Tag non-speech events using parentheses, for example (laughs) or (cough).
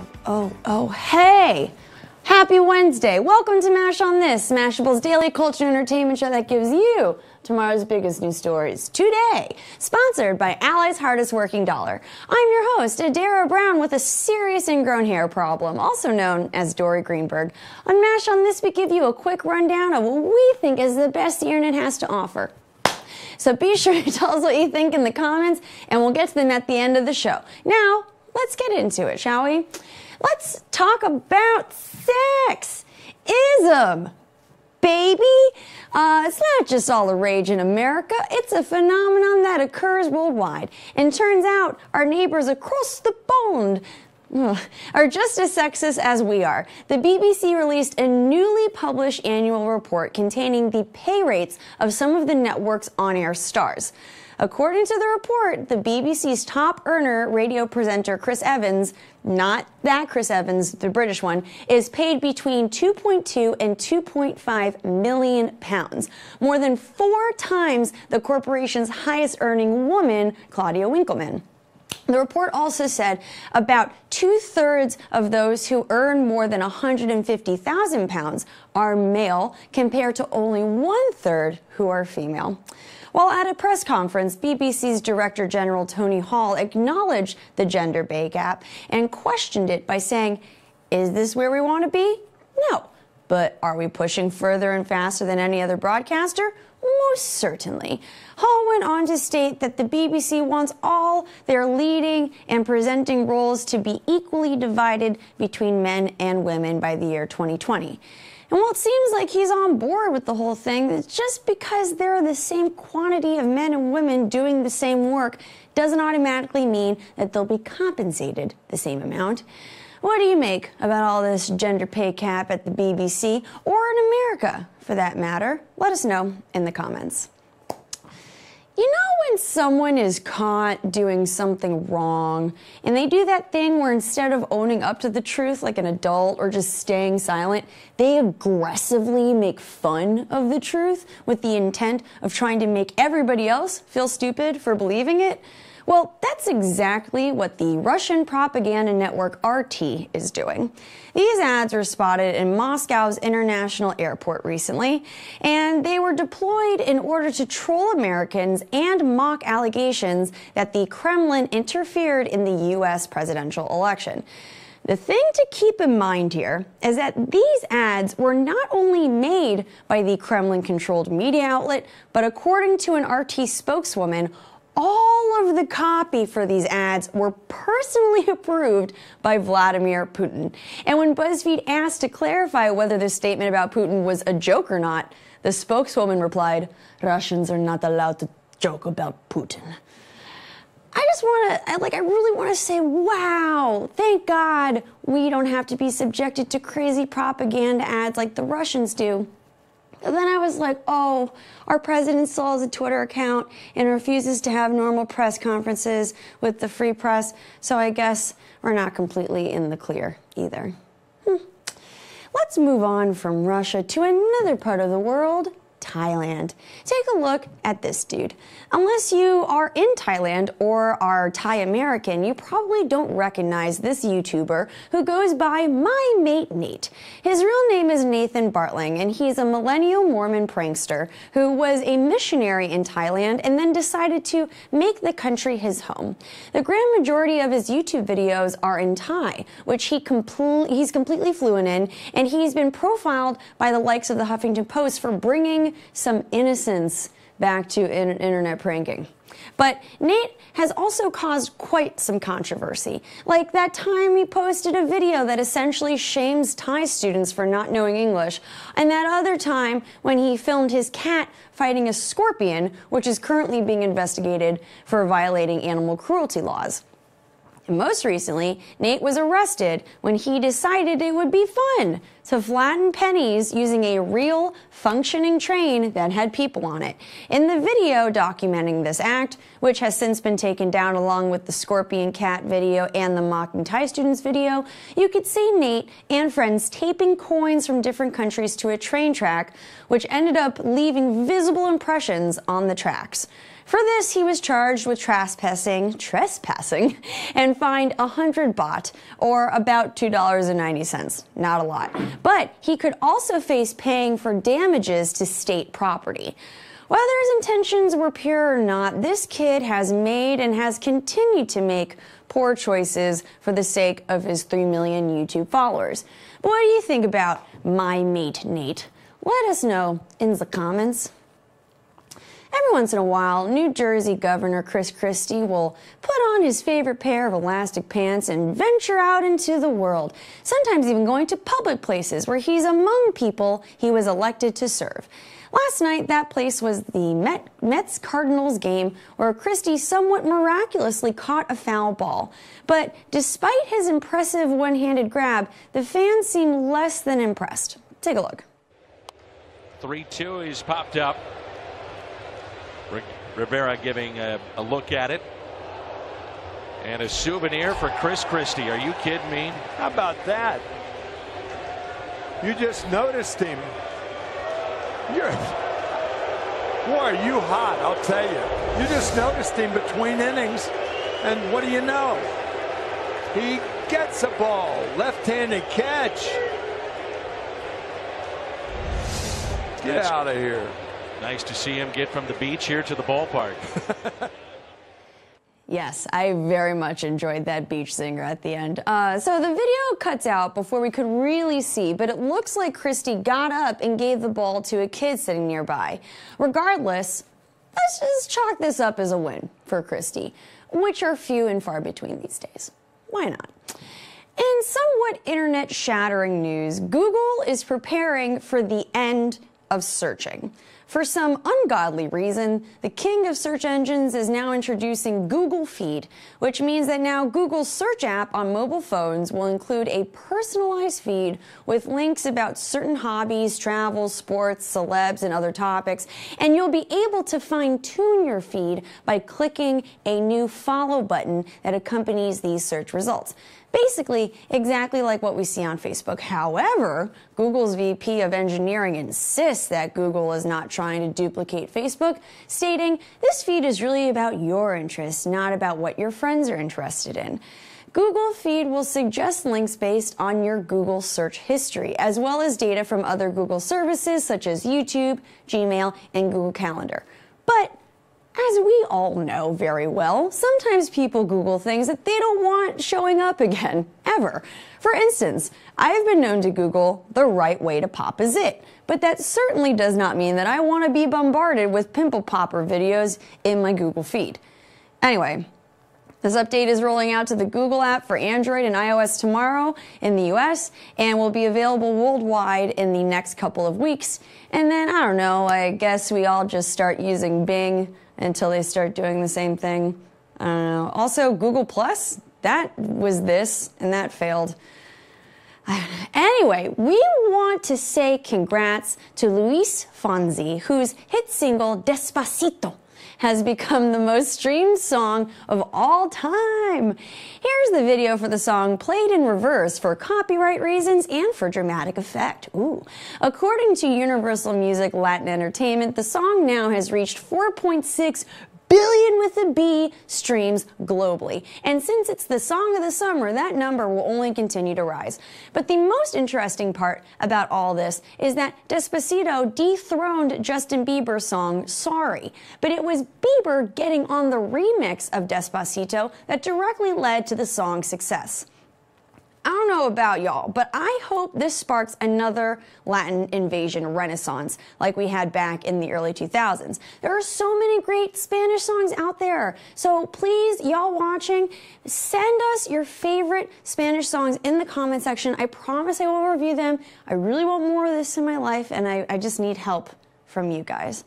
Oh, oh, oh, hey! Happy Wednesday! Welcome to MASH on This, Mashable's daily culture and entertainment show that gives you tomorrow's biggest news stories today. Sponsored by Ally's Hardest Working Dollar. I'm your host, Adara Brown, with a serious ingrown hair problem, also known as Dory Greenberg. On MASH on This, we give you a quick rundown of what we think is the best the internet has to offer. So be sure to (laughs) tell us what you think in the comments, and we'll get to them at the end of the show. Now, let's get into it, shall we? Let's talk about sex. Ism. Baby, uh, it's not just all the rage in America. It's a phenomenon that occurs worldwide. And turns out our neighbors across the pond are just as sexist as we are. The BBC released a newly published annual report containing the pay rates of some of the network's on air stars. According to the report, the BBC's top earner, radio presenter Chris Evans, not that Chris Evans, the British one, is paid between 2.2 and 2.5 million pounds, more than four times the corporation's highest earning woman, Claudia Winkleman. The report also said about two thirds of those who earn more than 150,000 pounds are male, compared to only one third who are female. While at a press conference, BBC's Director General Tony Hall acknowledged the gender pay gap and questioned it by saying, Is this where we want to be? No. But are we pushing further and faster than any other broadcaster? Most certainly. Hall went on to state that the BBC wants all their leading and presenting roles to be equally divided between men and women by the year 2020. And while it seems like he's on board with the whole thing, just because there are the same quantity of men and women doing the same work doesn't automatically mean that they'll be compensated the same amount. What do you make about all this gender pay cap at the BBC or in America for that matter? Let us know in the comments. You know when someone is caught doing something wrong and they do that thing where instead of owning up to the truth like an adult or just staying silent, they aggressively make fun of the truth with the intent of trying to make everybody else feel stupid for believing it? Well, that's exactly what the Russian propaganda network RT is doing. These ads were spotted in Moscow's international airport recently, and they were deployed in order to troll Americans and mock allegations that the Kremlin interfered in the U.S. presidential election. The thing to keep in mind here is that these ads were not only made by the Kremlin controlled media outlet, but according to an RT spokeswoman, all of the copy for these ads were personally (laughs) approved by Vladimir Putin. And when BuzzFeed asked to clarify whether this statement about Putin was a joke or not, the spokeswoman replied, Russians are not allowed to joke about Putin. I just want to, like, I really want to say, wow, thank God we don't have to be subjected to crazy propaganda ads like the Russians do. Then I was like, oh, our president still has a Twitter account and refuses to have normal press conferences with the free press, so I guess we're not completely in the clear either. Hmm. Let's move on from Russia to another part of the world Thailand. Take a look at this dude. Unless you are in Thailand or are Thai American, you probably don't recognize this YouTuber who goes by My Mate Nate. His real name is Nathan Bartling, and he's a millennial Mormon prankster who was a missionary in Thailand and then decided to make the country his home. The grand majority of his YouTube videos are in Thai, which he he's completely fluent in, and he's been profiled by the likes of the Huffington Post for bringing some innocence back to in- internet pranking. But Nate has also caused quite some controversy. Like that time he posted a video that essentially shames Thai students for not knowing English, and that other time when he filmed his cat fighting a scorpion, which is currently being investigated for violating animal cruelty laws. And most recently, Nate was arrested when he decided it would be fun to flatten pennies using a real functioning train that had people on it. In the video documenting this act, which has since been taken down along with the Scorpion Cat video and the Mocking Thai students video, you could see Nate and friends taping coins from different countries to a train track, which ended up leaving visible impressions on the tracks. For this, he was charged with trespassing, trespassing, (laughs) and fined 100 baht, or about $2.90. Not a lot. But he could also face paying for damages to state property. Whether his intentions were pure or not, this kid has made and has continued to make poor choices for the sake of his 3 million YouTube followers. What do you think about my mate, Nate? Let us know in the comments. Every once in a while, New Jersey Governor Chris Christie will put on his favorite pair of elastic pants and venture out into the world, sometimes even going to public places where he's among people he was elected to serve. Last night, that place was the Met, Mets Cardinals game where Christie somewhat miraculously caught a foul ball. But despite his impressive one handed grab, the fans seem less than impressed. Take a look. 3 2, he's popped up. Rivera giving a, a, look at it. And a souvenir for Chris Christie. Are you kidding me? How about that? You just noticed him. You're, boy, are you hot, I'll tell you. You just noticed him between innings, and what do you know? He gets a ball, left-handed catch. Get That's out of here. Nice to see him get from the beach here to the ballpark. (laughs) Yes, I very much enjoyed that beach singer at the end. Uh, so the video cuts out before we could really see, but it looks like Christie got up and gave the ball to a kid sitting nearby. Regardless, let's just chalk this up as a win for Christie, which are few and far between these days. Why not? In somewhat internet shattering news, Google is preparing for the end of searching. For some ungodly reason, the king of search engines is now introducing Google Feed, which means that now Google's search app on mobile phones will include a personalized feed with links about certain hobbies, travel, sports, celebs, and other topics. And you'll be able to fine tune your feed by clicking a new follow button that accompanies these search results. Basically, exactly like what we see on Facebook. However, Google's VP of engineering insists that Google is not trying to duplicate Facebook, stating, This feed is really about your interests, not about what your friends are interested in. Google Feed will suggest links based on your Google search history, as well as data from other Google services such as YouTube, Gmail, and Google Calendar. But as we all know very well, sometimes people Google things that they don't want showing up again, (laughs) ever. For instance, I've been known to Google the right way to pop a zit, but that certainly does not mean that I want to be bombarded with pimple popper videos in my Google feed. Anyway, this update is rolling out to the Google app for Android and iOS tomorrow in the US and will be available worldwide in the next couple of weeks. And then, I don't know, I guess we all just start using Bing until they start doing the same thing. I don't know. Also, Google Plus, that was this and that failed. Anyway, we want to say congrats to Luis Fonsi, whose hit single Despacito has become the most streamed song of all time. Here's the video for the song played in reverse for copyright reasons and for dramatic effect. Ooh. According to Universal Music Latin Entertainment, the song now has reached 4.6 billion with a B streams globally. And since it's the song of the summer, that number will only continue to rise. But the most interesting part about all this is that Despacito dethroned Justin Bieber's song Sorry. But it was Bieber getting on the remix of Despacito that directly led to the song's success. I don't know about y'all, but I hope this sparks another Latin invasion renaissance like we had back in the early 2000s. There are so many great Spanish songs out there. So please, y'all watching, send us your favorite Spanish songs in the comment section. I promise I will review them. I really want more of this in my life, and I, I just need help from you guys.